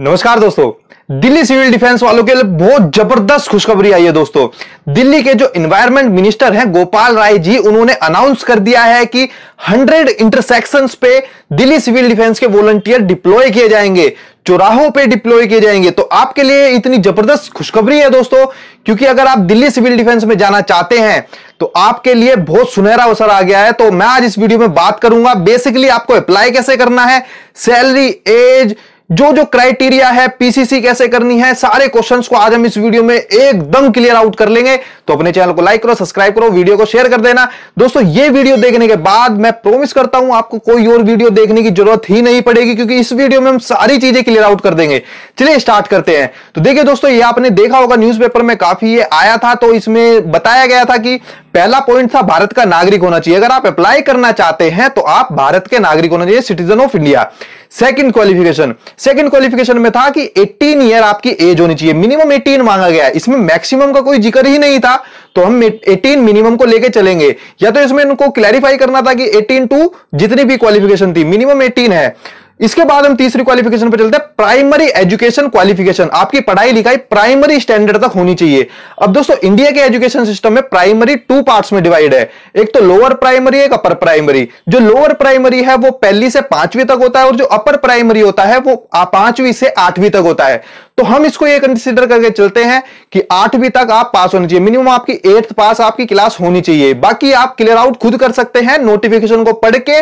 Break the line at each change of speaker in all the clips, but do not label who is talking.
नमस्कार दोस्तों, Delhi civil defence वालों के लिए बहुत ज़बरदस्त खुशखबरी आई है दोस्तों। दिल्ली के जो इन्वायरमेंट मिनिस्टर हैं, गोपाल राय जी, उन्होंने अनाउंस कर दिया है कि 100 इंटरसेक्शंस पे दिल्ली सिविल डिफेंस के वॉलंटियर डिप्लॉय किए जाएँगे, चौराहों पे डिप्लॉय किए जाएँगे। तो आपके लिए इतनी ज़बरदस्त खुशखबरी है दोस्तों, क्योंकि अगर आप दिल्ली सिविल डिफेंस में जाना चाहते हैं तो आपके लिए बहुत सुनहरा अवसर आ गया है। तो मैं आज इस वीडियो में बात करूँगा बेसिकली आपको अप्लाई कैसे करना है सैलरी एज जो जो क्राइटेरिया है पीसीसी कैसे करनी है, सारे क्वेश्चंस को आज हम इस वीडियो में एकदम क्लियर आउट कर लेंगे। तो अपने चैनल को लाइक करो सब्सक्राइब करो वीडियो को शेयर कर देना। दोस्तों, ये वीडियो देखने के बाद मैं प्रोमिस करता हूँ, आपको कोई और वीडियो देखने की ज़रूरत ही नहीं पड़ेगी, क्योंकि इस वीडियो में हम सारी चीज़ें क्लियर आउट कर देंगे। चलिए स्टार्ट करते हैं। तो देखिए दोस्तों, ये आपने देखा होगा न्यूज़ में काफ़ी ये आया था तो इसमें बताया गया था कि पहला पॉइंट था, भारत का नागरिक होना चाहिए। अगर आप अप्लाई करना चाहते हैं तो आप भारत के नागरिक होना चाहिए citizen of India second qualification second qualification में था कि 18 ईयर आपकी एज होनी चाहिए। मिनिमम 18 मांगा गया है। इसमें मैक्सिमम का कोई ज़िक्र ही नहीं था। तो हम 18 मिनिमम को लेके चलेंगे। या तो इसमें इनको क्लैरिफाई करना था कि 18 टू जितनी भी क्वालिफिकेशन थी मिनिमम 18 है। इसके बाद हम तीसरी क्वालिफिकेशन पर चलते हैं। प्राइमरी एजुकेशन क्वालिफिकेशन आपकी पढ़ाई लिखाई प्राइमरी स्टैंडर्ड तक होनी चाहिए। अब दोस्तों इंडिया के एजुकेशन सिस्टम में प्राइमरी टू पार्ट्स में डिवाइड है। एक तो लोअर प्राइमरी एक अपर प्राइमरी जो लोअर प्राइमरी है, वो पहली से पांचवी तक होता है और जो अपर प्राइमरी होता है, वो पांचवी से आठवीं तक होता है। तो हम इसको ये कंसिडर करके चलते हैं कि आठवीं तक आप पास होनी चाहिए। मिनिमम आपकी एट्थ पास आपकी क्लास होनी चाहिए। बाकी आप क्लियर आउट खुद कर सकते हैं नोटिफिकेशन को पढ़ के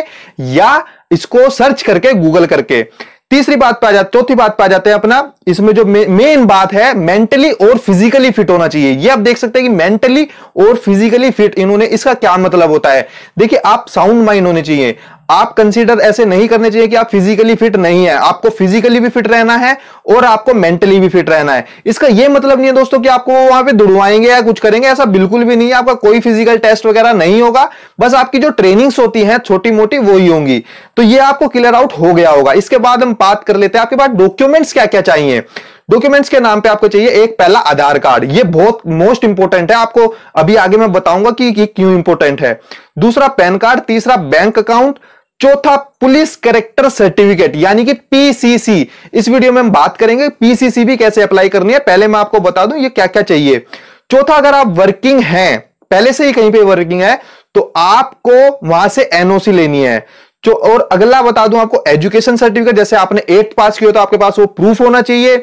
या इसको सर्च करके गूगल करके। तीसरी बात पे आ जाते, चौथी बात पे आ जाते हैं अपना। इसमें जो मेन बात है मेंटली और फिजिकली फिट होना चाहिए। ये आप देख सकते हैं कि मेंटली और फिजिकली फिट इन्होंने इसका क्या मतलब होता है? देखिए, आप साउंड माइंड होने चाहिए। आप कंसीडर ऐसे नहीं करने चाहिए कि आप फिजिकली फिट नहीं है। आपको फिजिकली भी फिट रहना है और आपको मेंटली भी फिट रहना है। इसका यह मतलब नहीं है दोस्तों कि आपको वहाँ पे दौड़वाएँगे या कुछ करेंगे ऐसा बिल्कुल भी नहीं है। आपका कोई फ़िज़िकल टेस्ट वगैरह नहीं होगा। बस आपकी जो ट्रेनिंग्स होती हैं छोटी मोटी वो होंगी। तो ये आपको क्लियर आउट हो गया होगा। इसके बाद हम बात कर लेते हैं आपके पास डॉक्यूमेंट्स क्या क्या चाहिए? डॉक्यूमेंट्स के नाम पे आपको चाहिए एक पहला आधार कार्ड। ये बहुत मोस्ट इंपोर्टेंट है। आपको अभी आगे मैं बताऊँगा कि, कि क्यों इंपोर्टेंट है। दूसरा पैन कार्ड तीसरा बैंक अकाउंट चौथा पुलिस कैरेक्टर सर्टिफिकेट, यानी कि पीसीसी इस वीडियो में हम बात करेंगे पीसीसी भी कैसे अप्लाई करनी है। पहले मैं आपको बता दूँ, ये क्या क्या चाहिए। चौथा, अगर आप वर्किंग हैं, पहले से ही कहीं पे वर्किंग है तो आपको वहाँ से एनओसी लेनी है। जो और अगला बता दूँ आपको एजुकेशन सर्टिफिकेट जैसे आपने एट पास किया तो आपके पास वो प्रूफ होना चाहिए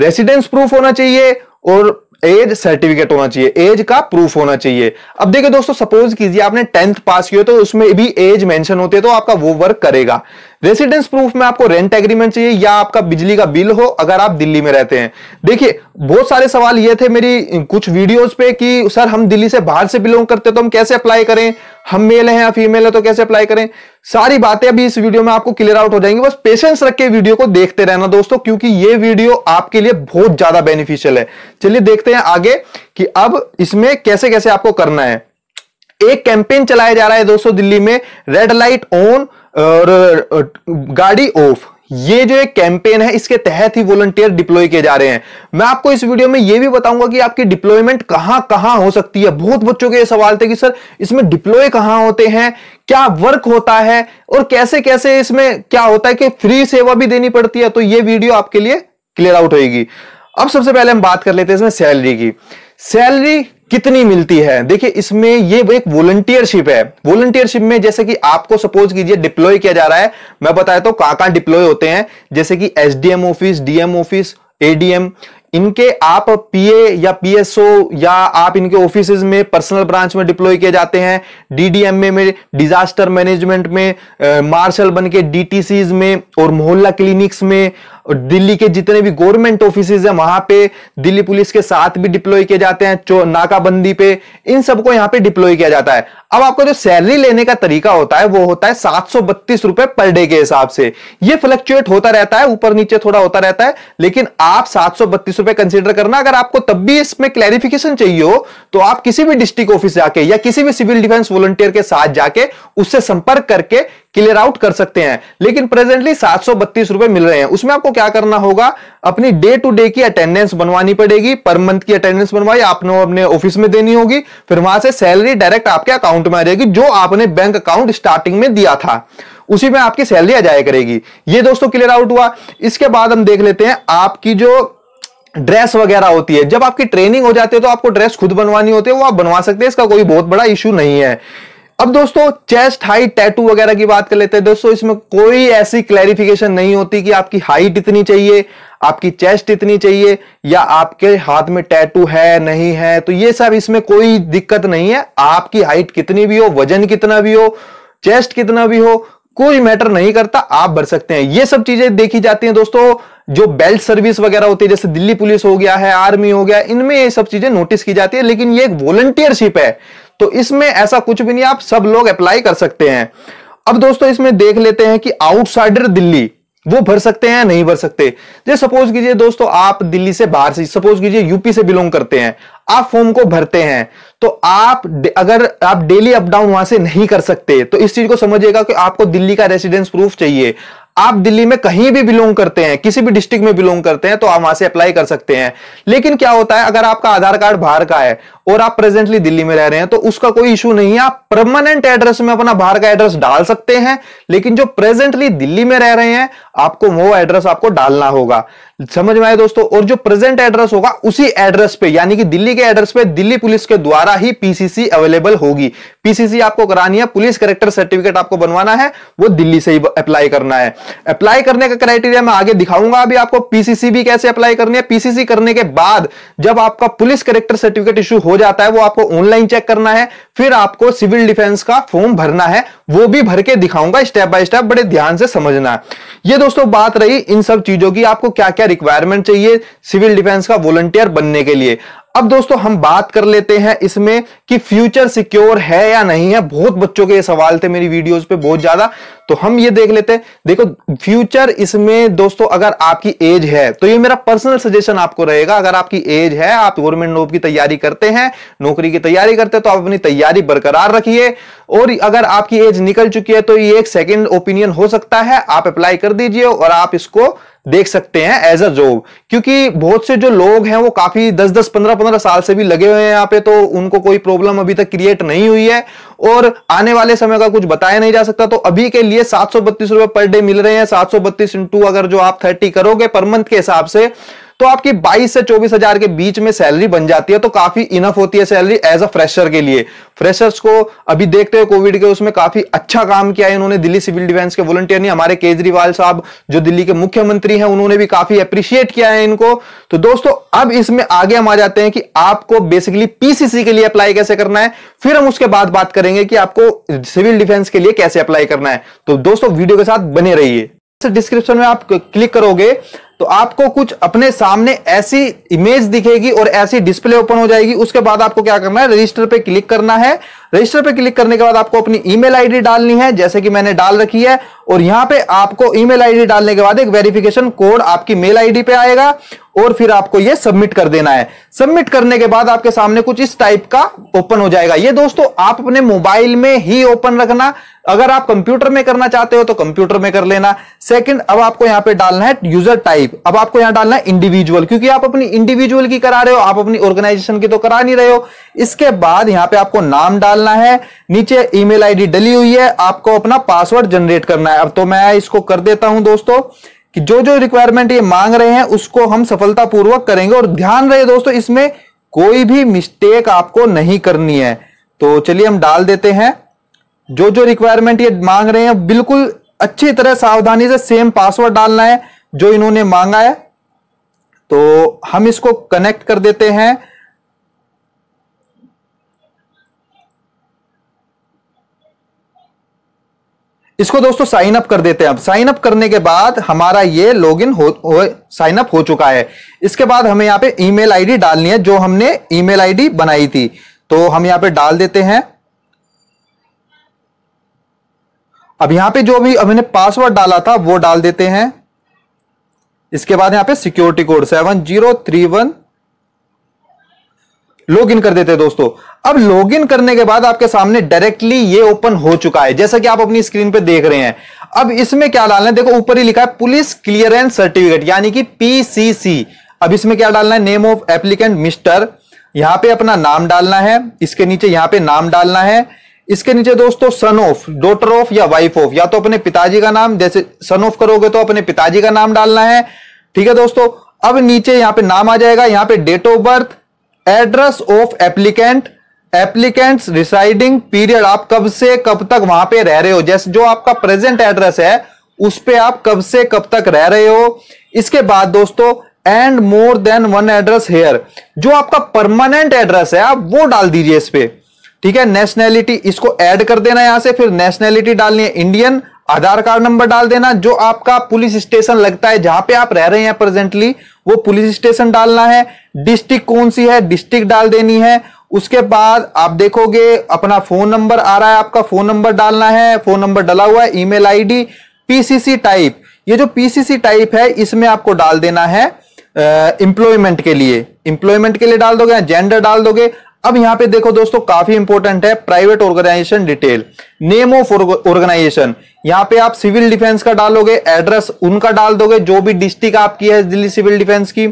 रेसिडेंस प्रूफ होना चाहिए, और एज सर्टिफिकेट होना चाहिए एज का प्रूफ होना चाहिए। अब देखिए दोस्तों सपोज़ कीजिए आपने टेंथ पास किया तो उसमें भी एज मेंशन होती है तो आपका वो वर्क करेगा। रेसिडेंस प्रूफ में आपको रेंट एग्रीमेंट चाहिए या आपका बिजली का बिल हो, अगर आप दिल्ली में रहते हैं। देखिए, बहुत सारे सवाल ये थे मेरी कुछ वीडियोस पे कि, सर, हम दिल्ली से बाहर से बिलोंग करते तो हम कैसे अप्लाई करें? हम मेल हैं या फीमेल है तो कैसे अप्लाई करें? सारी बातें अभी इस वीडियो में आपको क्लियर आउट हो जाएँगी। बस पेशेंस रख के वीडियो को देखते रहना दोस्तों, क्योंकि ये वीडियो आपके लिए बहुत ज़्यादा बेनिफिशियल है। चलिए देखते हैं आगे कि अब इसमें कैसे कैसे आपको करना है। एक कैंपेन चलाया जा रहा है दोस्तों दिल्ली में रेड लाइट ऑन और गाड़ी ऑफ़ ये जो एक कैंपेन है, इसके तहत ही वॉलंटियर डिप्लॉय किए जा रहे हैं। मैं आपको इस वीडियो में ये भी बताऊँगा कि आपकी डिप्लॉयमेंट कहाँ कहाँ हो सकती है। बहुत बच्चों के ये सवाल थे कि, सर, इसमें डिप्लॉय कहाँ होते हैं? क्या वर्क होता है? और कैसे कैसे इसमें क्या होता है कि फ्री सेवा भी देनी पड़ती है? तो ये वीडियो आपके लिए क्लियर आउट होगी अब सबसे पहले हम बात कर लेते हैं इसमें सैलरी की। सैलरी कितनी मिलती है? देखिए, इसमें ये एक वॉलंटियरशिप है। वॉलंटियरशिप में जैसे कि आपको सपोज़ कीजिए डिप्लॉय किया जा रहा है, मैं बताया तो कहाँ कहाँ डिप्लॉय होते हैं। जैसे कि SDM office DM office ADM इनके आप पीए या पीएसओ या आप इनके ऑफ़िस में पर्सनल ब्रांच में डिप्लॉय किए जाते हैं। डीडीएमए में डिजास्टर मैनेजमेंट में मार्शल बन के डीटीसीज में और मोहल्ला क्लिनिक्स में और दिल्ली के जितने भी गवर्नमेंट ऑफ़िस है, वहाँ पे दिल्ली पुलिस के साथ भी डिप्लॉय किए जाते हैं नाकाबंदी पे, इन सबको यहाँ पे डिप्लॉय किया जाता है। अब आपको जो सैलरी लेने का तरीका होता है, वो होता है सात रुपए पर डे के हिसाब से। ये फ्लक्चुएट होता रहता है, ऊपर नीचे थोड़ा होता रहता है, लेकिन आप सात रुपए कंसिडर करना, अगर आपको तब भी इसमें क्लैरिफिकेशन चाहिए हो तो आप किसी भी डिस्ट्रिक्ट ऑफ़िस जाके या किसी भी सिविल डिफेंस वॉलंटियर के साथ जाके, उससे संपर्क करके क्लियर आउट कर सकते हैं। लेकिन प्रेजेंटली सात सौ मिल रहे हैं। उसमें आपको क्या करना होगा? अपनी डे टू डे की अटेंडेंस बनवानी पड़ेगी। पर मंथ की अटेंडेंस बनवाई, आपने अपने ऑफ़िस में देनी होगी। फिर वहाँ से सैलरी डायरेक्ट आपके अकाउंट में आ जाएगी, जो आपने बैंक अकाउंट स्टार्टिंग में दिया था। उसी में आपकी सैलरी आ जाया करेगी। ये दोस्तों क्लियर आउट हुआ। इसके बाद हम देख लेते हैं आपकी जो ड्रेस वगैरह होती है। जब आपकी ट्रेनिंग हो जाती है तो आपको ड्रेस खुद बनवानी होती है। वो आप बनवा सकते हैं। इसका कोई बहुत बड़ा इशू नहीं है। अब दोस्तों चेस्ट हाइट टैटू वगैरह की बात कर लेते हैं। दोस्तों, इसमें कोई ऐसी क्लैरिफिकेशन नहीं होती कि आपकी हाइट इतनी चाहिए, आपकी चेस्ट इतनी चाहिए, या आपके हाथ में टैटू है, नहीं है। तो ये सब इसमें कोई दिक्कत नहीं है। आपकी हाइट कितनी भी हो, वज़न कितना भी हो चेस्ट कितना भी हो, कोई मैटर नहीं करता। आप भर सकते हैं। ये सब चीज़ें देखी जाती हैं दोस्तों, जो बेल्ट सर्विस वगैरह होती है, जैसे दिल्ली पुलिस हो गया है आर्मी हो गया, इनमें ये सब चीज़ें नोटिस की जाती है। लेकिन ये एक वॉलंटियरशिप है। तो इसमें ऐसा कुछ भी नहीं, आप सब लोग अप्लाई कर सकते हैं। अब दोस्तों, इसमें देख लेते हैं कि आउटसाइडर दिल्ली, वो भर सकते हैं नहीं भर सकते? जैसे सपोज़ कीजिए दोस्तों, आप दिल्ली से बाहर से सपोज़ कीजिए यूपी से बिलोंग करते हैं, आप फॉर्म को भरते हैं तो आप अगर आप डेली अप डाउन वहाँ से नहीं कर सकते तो इस चीज़ को समझिएगा कि आपको दिल्ली का रेसिडेंस प्रूफ चाहिए। आप दिल्ली में कहीं भी बिलोंग करते हैं, किसी भी डिस्ट्रिक्ट में बिलोंग करते हैं तो आप वहाँ से अप्लाई कर सकते हैं। लेकिन क्या होता है, अगर आपका आधार कार्ड बाहर का है और आप प्रेजेंटली दिल्ली में रह रहे हैं तो उसका कोई इशू नहीं है। आप परमानेंट एड्रेस में अपना बाहर का एड्रेस डाल सकते हैं, लेकिन जो प्रेजेंटली दिल्ली में रह रहे हैं, आपको वो एड्रेस आपको डालना होगा। समझ में आए दोस्तों? और जो प्रेजेंट एड्रेस होगा, उसी एड्रेस पे, यानी कि दिल्ली के एड्रेस पे दिल्ली पुलिस के द्वारा ही पीसीसी अवेलेबल होगी। पीसीसी आपको करानी है, पुलिस करेक्टर सर्टिफिकेट आपको बनवाना है, वो दिल्ली से ही अप्लाई करना है। अप्लाई करने का क्राइटेरिया मैं आगे दिखाऊँगा, अभी आपको पीसीसी भी कैसे अप्लाई करनी है। पीसीसी करने के बाद जब आपका पुलिस करेक्टर सर्टिफिकेट इशू हो जाता है, वो आपको ऑनलाइन चेक करना है, फिर आपको सिविल डिफेंस का फॉर्म भरना है, वो भी भर के दिखाऊँगा स्टेप बाय स्टेप बड़े ध्यान से समझना है। ये दोस्तों बात रही इन सब चीज़ों की, आपको क्या क्या रिक्वायरमेंट चाहिए सिविल डिफेंस का वॉलंटियर बनने के लिए। अब दोस्तों हम बात कर लेते हैं इसमें कि फ्यूचर सिक्योर है या नहीं है। बहुत बच्चों के ये सवाल थे मेरी वीडियोस पे, बहुत ज़्यादा। तो हम ये देख लेते हैं। देखो फ्यूचर इसमें दोस्तों अगर आपकी एज है तो ये मेरा पर्सनल सजेशन आपको रहेगा। अगर आपकी एज है, आप गवर्नमेंट जॉब की तैयारी करते हैं, नौकरी की तैयारी करते हैं तो आप अपनी तैयारी बरकरार रखिए। और अगर आपकी एज निकल चुकी है तो ये एक सेकेंड ओपिनियन हो सकता है। आप अप्लाई कर दीजिए और आप इसको देख सकते हैं एज अ जॉब क्योंकि बहुत से जो लोग हैं, वो काफ़ी 10 10 15 15 साल से भी लगे हुए हैं यहाँ पे तो उनको कोई प्रॉब्लम अभी तक क्रिएट नहीं हुई है। और आने वाले समय का कुछ बताया नहीं जा सकता तो अभी के लिए सात सौ रुपए पर डे मिल रहे हैं। सात सौ बत्तीस इंटू अगर जो आप थर्टी करोगे पर मंथ के हिसाब से तो आपकी 22 से चौबीस हज़ार के बीच में सैलरी बन जाती है तो काफ़ी इनफ होती है सैलरी एज अ फ्रेशर के लिए। फ्रेशर्स को अभी देखते हैं कोविड के, उसमें काफ़ी अच्छा काम किया है इन्होंने, दिल्ली सिविल डिफेंस के वॉलंटियर नहीं, हमारे केजरीवाल साहब, जो दिल्ली के मुख्यमंत्री हैं, उन्होंने भी काफ़ी अप्रिशिएट किया है इनको। तो दोस्तों, अब इसमें आगे हम आ जाते हैं कि आपको बेसिकली पीसीसी के लिए अप्लाई कैसे करना है, फिर हम उसके बाद बात करेंगे कि आपको सिविल डिफेंस के लिए कैसे अप्लाई करना है। तो दोस्तों वीडियो के साथ बने रहिए। डिस्क्रिप्शन में आप क्लिक करोगे तो आपको कुछ अपने सामने ऐसी इमेज दिखेगी और ऐसी डिस्प्ले ओपन हो जाएगी। उसके बाद आपको क्या करना है? रजिस्टर पे क्लिक करना है। रजिस्टर पे क्लिक करने के बाद आपको अपनी ईमेल आईडी डालनी है, जैसे कि मैंने डाल रखी है, और यहाँ पे आपको ईमेल आईडी डालने के बाद एक वेरिफिकेशन कोड आपकी मेल आईडी पे आएगा, और फिर आपको ये सबमिट कर देना है। सबमिट करने के बाद आपके सामने कुछ इस टाइप का ओपन हो जाएगा। ये दोस्तों, आप अपने मोबाइल में ही ओपन रखना। अगर आप कंप्यूटर में करना चाहते हो तो कंप्यूटर में कर लेना। सेकंड, अब आपको यहाँ पे डालना है यूज़र टाइप अब आपको यहाँ डालना है इंडिविजुअल क्योंकि आप अपनी इंडिविजुअल की करा रहे हो, आप अपनी ऑर्गेनाइजेशन की तो करा नहीं रहे हो। इसके बाद यहाँ पे आपको नाम डालना है। नीचे ईमेल आईडी डली हुई है। आपको अपना पासवर्ड जनरेट करना है। अब तो मैं इसको कर देता हूँ दोस्तों कि जो जो रिक्वायरमेंट ये मांग रहे हैं, उसको हम सफलतापूर्वक करेंगे। और ध्यान रहे दोस्तों, इसमें कोई भी मिस्टेक आपको नहीं करनी है। तो चलिए हम डाल देते हैं। जो जो रिक्वायरमेंट ये मांग रहे हैं, बिल्कुल अच्छी तरह सावधानी से सेम पासवर्ड डालना है, जो इन्होंने मांगा है। तो हम इसको कनेक्ट कर देते हैं। इसको दोस्तों साइन अप कर देते हैं अब। साइन अप करने के बाद हमारा ये लॉगिन हो, हो साइन अप हो चुका है। इसके बाद हमें यहाँ पे ईमेल आईडी डालनी है जो हमने ईमेल आईडी बनाई थी। तो हम यहाँ पे डाल देते हैं। अब यहाँ पे जो भी हमने पासवर्ड डाला था वो डाल देते हैं। इसके बाद यहाँ पे security code seven zero three one log in कर देते हैं दोस्तों। अब लॉग इन करने के बाद आपके सामने डायरेक्टली ये ओपन हो चुका है, जैसा कि आप अपनी स्क्रीन पे देख रहे हैं। अब इसमें क्या डालना है? देखो, ऊपर ही लिखा है पुलिस क्लियरेंस सर्टिफिकेट यानी कि पीसीसी अब इसमें क्या डालना है? नेम ऑफ़ एप्लीकेंट मिस्टर यहाँ पे अपना नाम डालना है, इसके नीचे यहाँ पे नाम डालना है। इसके नीचे दोस्तों सन ऑफ़ डॉटर ऑफ़ या वाइफ ऑफ़ या तो अपने पिताजी का नाम, जैसे सन ऑफ़ करोगे तो अपने पिताजी का नाम डालना है। ठीक है दोस्तों, अब नीचे यहाँ पे नाम आ जाएगा, यहाँ पे date of birth address of applicant applicants residing period आप कब से कब तक वहाँ पे रह रहे हो? जैसे जो आपका प्रेजेंट एड्रेस है, उस पे आप कब से कब तक रह रहे हो? इसके बाद दोस्तों and more than one address here जो आपका परमानेंट एड्रेस है, आप वो डाल दीजिए इस पे। ठीक है? नेशनैलिटी इसको ऐड कर देना यहाँ से, फिर नेशनैलिटी डालनी है। इंडियन आधार कार्ड नंबर डाल देना, जो आपका पुलिस स्टेशन लगता है, जहाँ पे आप रह रहे हैं प्रेजेंटली वो पुलिस स्टेशन डालना है। डिस्ट्रिक्ट कौन सी है? डिस्ट्रिक्ट डाल देनी है। उसके बाद आप देखोगे, अपना फ़ोन नंबर आ रहा है आपका। फ़ोन नंबर डालना है। फ़ोन नंबर डाला हुआ है ईमेल आईडी पीसीसी टाइप ये जो पीसीसी टाइप है, इसमें आपको डाल देना है इंप्लॉयमेंट के लिए। इंप्लॉयमेंट के लिए डाल दोगे जेंडर डाल दोगे? अब यहाँ पे देखो दोस्तों, काफ़ी इंपॉर्टेंट है private organisation detail name of organisation यहाँ पे आप सिविल डिफेंस का डालोगे एड्रेस उनका डाल दोगे, जो भी डिस्ट्रिक्ट आपकी है दिल्ली सिविल डिफेंस की।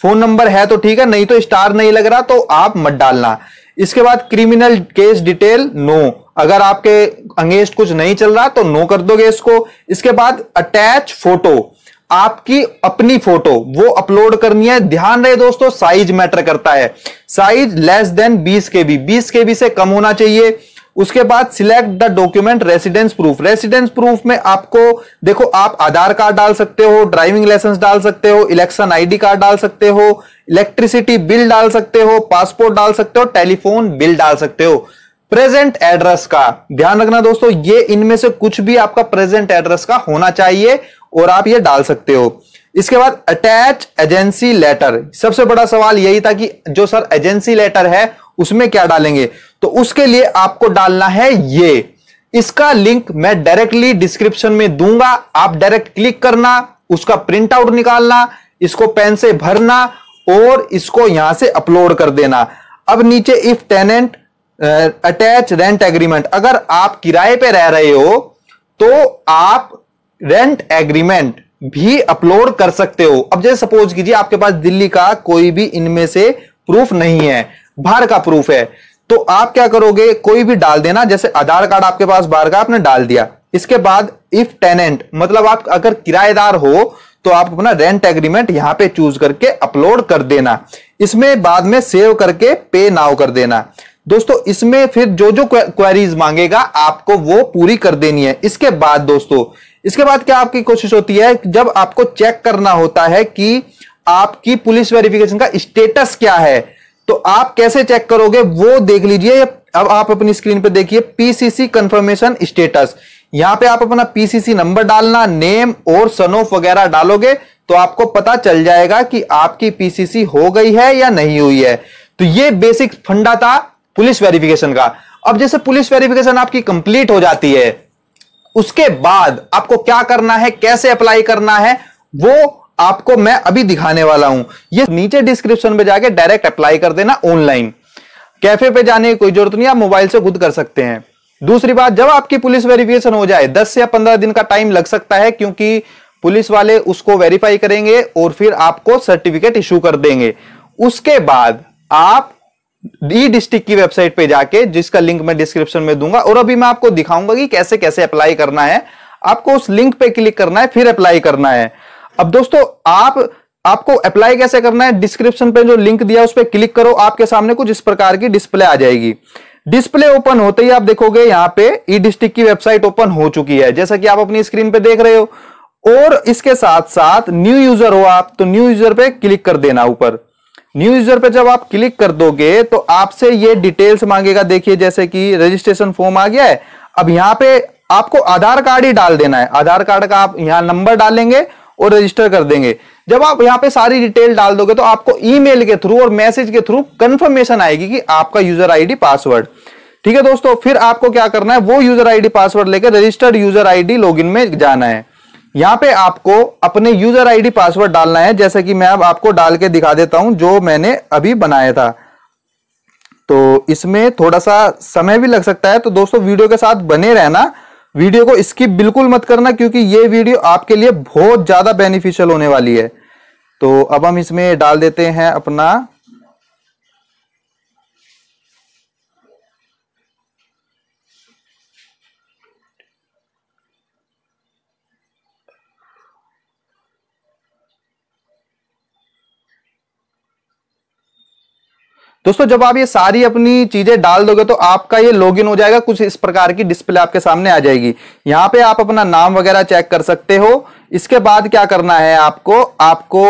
फ़ोन नंबर है तो ठीक है, नहीं तो स्टार नहीं लग रहा तो आप मत डालना। इसके बाद क्रिमिनल केस डिटेल नो अगर आपके अंगेस्ट कुछ नहीं चल रहा तो नो कर दोगे इसको। इसके बाद अटैच फ़ोटो आपकी अपनी फ़ोटो, वो अपलोड करनी है। ध्यान रहे दोस्तों साइज़ मैटर करता है। साइज़ लेस देन 20 के बी बीस के बी से कम होना चाहिए। उसके बाद select the document residence proof residence proof में आपको, देखो, आप आधार कार्ड डाल सकते हो ड्राइविंग लाइसेंस डाल सकते हो इलेक्शन आईडी कार्ड डाल सकते हो इलेक्ट्रिसिटी बिल डाल सकते हो पासपोर्ट डाल सकते हो टेलीफोन बिल डाल सकते हो। प्रेजेंट एड्रेस का। ध्यान रखना दोस्तों, ये इनमें से कुछ भी आपका प्रेजेंट एड्रेस का होना चाहिए। और आप ये डाल सकते हो। इसके बाद अटैच एजेंसी लेटर सबसे बड़ा सवाल यही था कि जो सर एजेंसी लेटर है, उसमें क्या डालेंगे? तो उसके लिए आपको डालना है ये। इसका लिंक मैं डायरेक्टली डिस्क्रिप्शन में दूँगा। आप डायरेक्ट क्लिक करना, उसका प्रिंट आउट निकालना, इसको पेन से भरना और इसको यहाँ से अपलोड कर देना। अब नीचे if tenant attach rent agreement अगर आप किराए पे रह रहे हो तो आप रेंट एग्रीमेंट भी अपलोड कर सकते हो। अब जैसे सपोज़ कीजिए आपके पास दिल्ली का कोई भी इनमें से प्रूफ नहीं है, बाहर का प्रूफ है तो आप क्या करोगे? कोई भी डाल देना, जैसे आधार कार्ड आपके पास, बाहर का आपने डाल दिया। इसके बाद इफ़ टेनेंट मतलब आप अगर किराएदार हो तो आप अपना रेंट एग्रीमेंट यहाँ पे चूज़ करके अपलोड कर देना। इसमें बाद में सेव करके पे नाउ कर देना। दोस्तों, इसमें फिर जो जो क्वेरीज मांगेगा, आपको वो पूरी कर देनी है। इसके बाद दोस्तों इसके बाद क्या आपकी कोशिश होती है? जब आपको चेक करना होता है कि आपकी पुलिस वेरिफिकेशन का स्टेटस क्या है तो आप कैसे चेक करोगे वो देख लीजिए। अब आप अपनी स्क्रीन पर देखिए पीसीसी कंफर्मेशन स्टेटस यहाँ पे आप अपना पीसीसी नंबर डालना नेम और सनोफ वगैरह डालोगे तो आपको पता चल जाएगा कि आपकी पीसीसी हो गई है या नहीं हुई है। तो ये बेसिक फंडा था पुलिस वेरिफिकेशन का। अब जैसे पुलिस वेरिफिकेशन आपकी कंप्लीट हो जाती है उसके बाद आपको क्या करना है, कैसे अप्लाई करना है, वो आपको मैं अभी दिखाने वाला हूँ। ये नीचे डिस्क्रिप्शन में जाके डायरेक्ट अप्लाई कर देना ऑनलाइन कैफ़े पे जाने की कोई ज़रूरत नहीं, आप मोबाइल से खुद कर सकते हैं। दूसरी बात, जब आपकी पुलिस वेरिफिकेशन हो जाए 10 या 15 दिन का टाइम लग सकता है, क्योंकि पुलिस वाले उसको वेरीफाई करेंगे और फिर आपको सर्टिफिकेट इशू कर देंगे। उसके बाद आप डी डिस्ट्रिक्ट की वेबसाइट पे जाके, जिसका लिंक मैं डिस्क्रिप्शन में दूँगा, और अभी मैं आपको दिखाऊँगा कि कैसे कैसे अप्लाई करना है। आपको उस लिंक पे क्लिक करना है, फिर अप्लाई करना है। अब दोस्तों, आप, आपको अप्लाई कैसे करना है, डिस्क्रिप्शन पे जो लिंक दिया उस पर क्लिक करो, आपके सामने कुछ इस प्रकार की डिस्प्ले आ जाएगी। डिस्प्ले ओपन होते ही आप देखोगे यहाँ पे ई डिस्ट्रिक्ट की वेबसाइट ओपन हो चुकी है, जैसा कि आप अपनी स्क्रीन पे देख रहे हो। और इसके साथ साथ न्यू यूज़र हो आप तो न्यू यूज़र पे क्लिक कर देना ऊपर। न्यू यूज़र पे जब आप क्लिक कर दोगे तो आपसे ये डिटेल्स मांगेगा, देखिए, जैसे कि रजिस्ट्रेशन फॉर्म आ गया है। अब यहाँ पे आपको आधार कार्ड ही डाल देना है। आधार कार्ड का आप यहाँ नंबर डालेंगे और रजिस्टर कर देंगे। जब आप यहाँ पे सारी डिटेल डाल दोगे तो आपको ईमेल के थ्रू और मैसेज के थ्रू कंफर्मेशन आएगी कि आपका यूज़र आईडी पासवर्ड। ठीक है दोस्तों, फिर आपको क्या करना है? वो यूज़र आईडी पासवर्ड लेकर रजिस्टर्ड यूज़र आईडी लॉगिन में जाना है। यहाँ पे आपको अपने यूज़र आईडी पासवर्ड डालना है, जैसे कि मैं अब आपको डाल के दिखा देता हूँ जो मैंने अभी बनाया था। तो इसमें थोड़ा सा समय भी लग सकता है तो दोस्तों वीडियो के साथ बने रहना। वीडियो को स्किप बिल्कुल मत करना, क्योंकि ये वीडियो आपके लिए बहुत ज़्यादा बेनिफिशियल होने वाली है। तो अब हम इसमें डाल देते हैं अपना दोस्तों, जब आप ये सारी अपनी चीज़ें डाल दोगे तो आपका ये लॉगिन हो जाएगा, कुछ इस प्रकार की डिस्प्ले आपके सामने आ जाएगी। यहाँ पे आप अपना नाम वगैरह चेक कर सकते हो। इसके बाद क्या करना है आपको आपको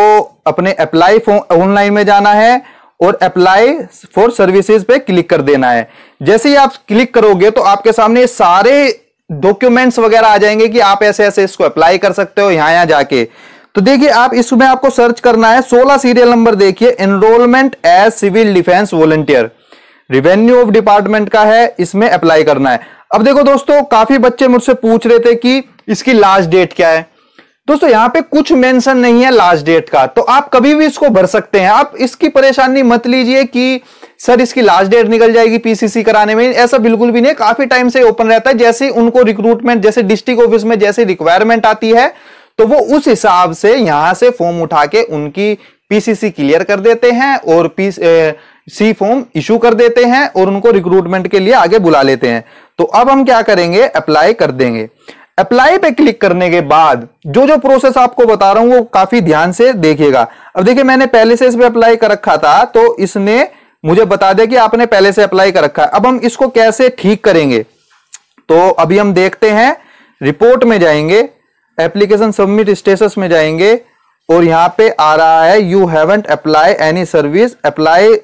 अपने अप्लाई ऑनलाइन में जाना है और अप्लाई फॉर सर्विसेज़ पे क्लिक कर देना है। जैसे ही आप क्लिक करोगे तो आपके सामने सारे डॉक्यूमेंट्स वगैरह आ जाएँगे कि आप ऐसे ऐसे इसको अप्लाई कर सकते हो यहाँ यहाँ जाके। तो देखिए, आप इसमें आपको सर्च करना है। 16 सीरियल नंबर देखिए। Enrolment as civil defence volunteer revenue of department का है, इसमें अप्लाई करना है। अब देखो दोस्तों, काफ़ी बच्चे मुझसे पूछ रहे थे कि इसकी लास्ट डेट क्या है। दोस्तों, यहाँ पे कुछ मेंशन नहीं है लास्ट डेट का। तो आप कभी भी इसको भर सकते हैं। आप इसकी परेशानी मत लीजिए कि, सर, इसकी लास्ट डेट निकल जाएगी पीसीसी कराने में। ऐसा बिल्कुल भी नहीं काफ़ी टाइम से ओपन रहता है। जैसे उनको रिक्रूटमेंट जैसे डिस्ट्रिक्ट ऑफ़िस में जैसे रिक्वायरमेंट आती है तो वो उस हिसाब से यहाँ से फॉर्म उठा के उनकी पीसीसी क्लियर कर देते हैं और पी सी फॉर्म इशू कर देते हैं और उनको रिक्रूटमेंट के लिए आगे बुला लेते हैं। तो अब हम क्या करेंगे? अप्लाई कर देंगे। अप्लाई पे क्लिक करने के बाद जो जो प्रोसेस आपको बता रहा हूँ वो काफ़ी ध्यान से देखिएगा। अब देखिए, मैंने पहले से इस पे अप्लाई कर रखा था तो इसने मुझे बता दिया कि आपने पहले से अप्लाई कर रखा है। अब हम इसको कैसे ठीक करेंगे? तो अभी हम देखते हैं रिपोर्ट में जाएँगे। एप्लीकेशन सबमिट स्टेटस में जाएँगे और यहाँ पे आ रहा है you haven't apply any service apply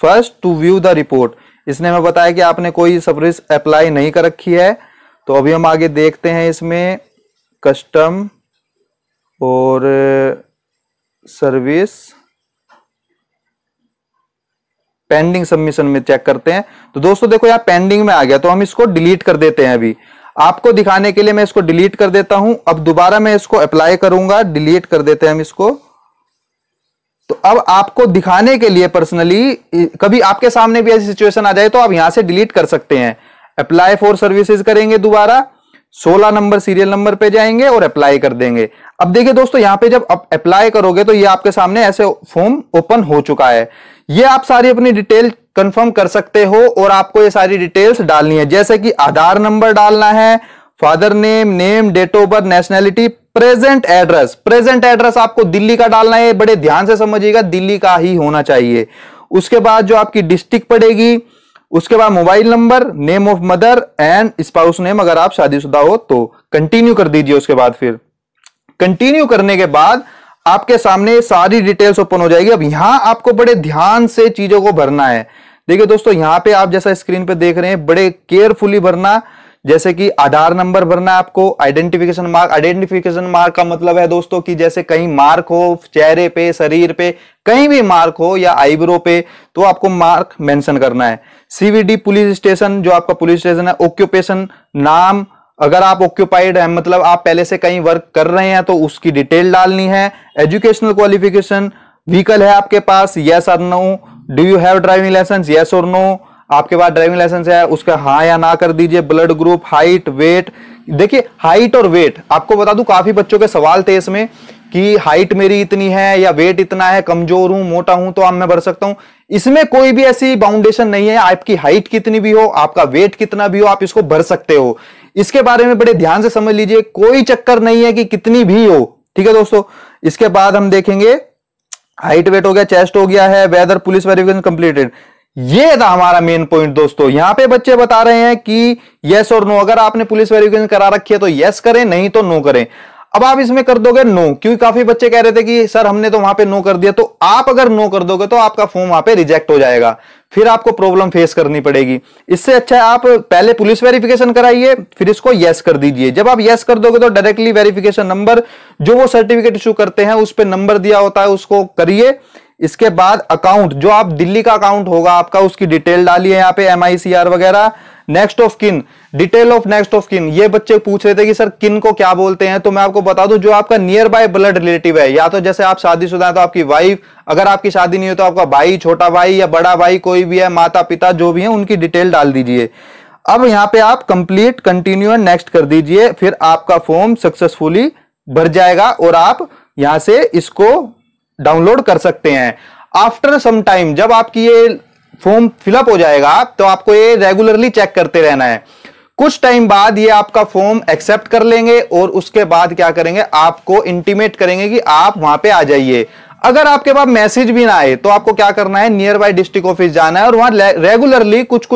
first to view the report इसने हमें बताया कि आपने कोई सर्विस अप्लाई नहीं कर रखी है। तो अभी हम आगे देखते हैं इसमें कस्टम और सर्विस पेंडिंग सबमिशन में चेक करते हैं। तो दोस्तों देखो, यहाँ पेंडिंग में आ गया तो हम इसको डिलीट कर देते हैं अभी। आपको दिखाने के लिए मैं इसको डिलीट कर देता हूँ। अब दोबारा मैं इसको अप्लाई करूँगा। डिलीट कर देते हैं हम इसको। तो अब आपको दिखाने के लिए पर्सनली कभी आपके सामने भी ऐसी सिचुएशन आ जाए तो आप यहाँ से डिलीट कर सकते हैं। अप्लाई फॉर सर्विसेज़ करेंगे दोबारा। 16 नंबर सीरियल नंबर पे जाएँगे और अप्लाई कर देंगे। अब देखिए दोस्तों, यहाँ पे जब आप अप्लाई करोगे तो ये आपके सामने ऐसे फॉर्म ओपन हो चुका है। ये आप सारी अपनी डिटेल कंफर्म कर सकते हो और आपको ये सारी डिटेल्स डालनी है। जैसे कि आधार नंबर डालना है father name name date of birth nationality present address present address आपको दिल्ली का डालना है बड़े ध्यान से समझिएगा, दिल्ली का ही होना चाहिए। उसके बाद जो आपकी डिस्ट्रिक्ट पड़ेगी, उसके बाद mobile number name of mother and spouse name अगर आप शादीशुदा हो तो कंटिन्यू कर दीजिए उसके बाद फिर। कंटिन्यू करने के बाद आपके सामने सारी डिटेल्स ओपन हो जाएगी। अब यहाँ आपको बड़े ध्यान से चीज़ों को भरना है। देखिए दोस्तों, यहाँ पे आप जैसा स्क्रीन पे देख रहे हैं, बड़े केयरफुली भरना, जैसे कि आधार नंबर भरना है आपको आइडेंटिफिकेशन मार्क आइडेंटिफिकेशन मार्क का मतलब है दोस्तों कि जैसे कहीं मार्क हो, चेहरे पे, शरीर पे, कहीं भी मार्क हो या आईब्रो पे तो आपको मार्क मेंशन करना है। सीवीडी पुलिस स्टेशन जो आपका पुलिस स्टेशन है ऑक्यूपेशन नाम, अगर आप ऑक्यूपाइड है मतलब आप पहले से कहीं वर्क कर रहे हैं तो उसकी डिटेल डालनी है। एजुकेशनल क्वालिफिकेशन व्हीकल है आपके पास यस और no do you have driving licence yes और नो आपके पास ड्राइविंग लाइसेंस है, उसका हाँ या ना कर दीजिए ब्लड ग्रुप हाइट वेट देखिए हाइट और वेट आपको बता दूँ, काफ़ी बच्चों के सवाल थे इसमें कि हाइट मेरी इतनी है या वेट इतना है, कमज़ोर हूँ, मोटा हूँ तो अब मैं भर सकता हूँ। इसमें कोई भी ऐसी बाउंडेशन नहीं है, आपकी हाइट कितनी भी हो, आपका वेट कितना भी हो, आप इसको भर सकते हो। इसके बारे में बड़े ध्यान से समझ लीजिए, कोई चक्कर नहीं है कि कितनी भी हो। ठीक है दोस्तों? इसके बाद हम देखेंगे हाइट वेट हो गया, चेस्ट हो गया है, वेदर, पुलिस वेरिफिकेशन कंप्लीटेड। ये था हमारा मेन पॉइंट दोस्तों। यहाँ पे बच्चे बता रहे हैं कि यस और नो अगर आपने पुलिस वेरिफिकेशन करा रखी है तो यस करें, नहीं तो नो करें। अब आप इसमें कर दोगे नो, क्योंकि काफ़ी बच्चे कह रहे थे कि, सर, हमने तो वहाँ पे नो कर दिया। तो आप अगर नो कर दोगे तो आपका फॉर्म वहाँ पे रिजेक्ट हो जाएगा। फिर आपको प्रॉब्लम फेस करनी पड़ेगी। इससे अच्छा है, आप पहले पुलिस वेरिफिकेशन कराइए, फिर इसको यस कर दीजिए। जब आप यस कर दोगे तो डायरेक्टली वेरिफिकेशन नंबर जो वो सर्टिफिकेट इशू करते हैं, उस पर नंबर दिया होता है, उसको करिए। इसके बाद अकाउंट जो आप दिल्ली का अकाउंट होगा, आपका उसकी डिटेल डालिए यहाँ पे एम वगैरह। Next of kin detail of next of kin ये बच्चे पूछ रहे थे कि, सर किन को क्या बोलते हैं? तो मैं आपको बता दूँ, जो आपका नियर बाय ब्लड रिलेटिव है, या तो जैसे आप शादीशुदा है तो आपकी वाइफ अगर आपकी शादी नहीं हो तो आपका भाई, छोटा भाई, या बड़ा भाई, कोई भी है माता पिता जो भी है, उनकी डिटेल डाल दीजिए। अब यहाँ पे आप कंप्लीट कंटिन्यू एंड नेक्स्ट कर दीजिए, फिर आपका फॉर्म सक्सेसफुली भर जाएगा, और आप यहाँ से इसको डाउनलोड कर सकते हैं। आफ्टर सम टाइम जब आपकी ये फॉर्म फिलअप हो जाएगा तो आपको ये रेगुलरली चेक करते रहना है। कुछ टाइम बाद ये आपका फॉर्म एक्सेप्ट कर लेंगे और उसके बाद क्या करेंगे, आपको इंटीमेट करेंगे कि आप वहाँ पे आ जाइए। अगर आपके पास मैसेज भी ना आए तो आपको क्या करना है नियर बाय डिस्ट्रिक्ट ऑफ़िस जाना है और वहाँ रेगुलरली कुछ कुछ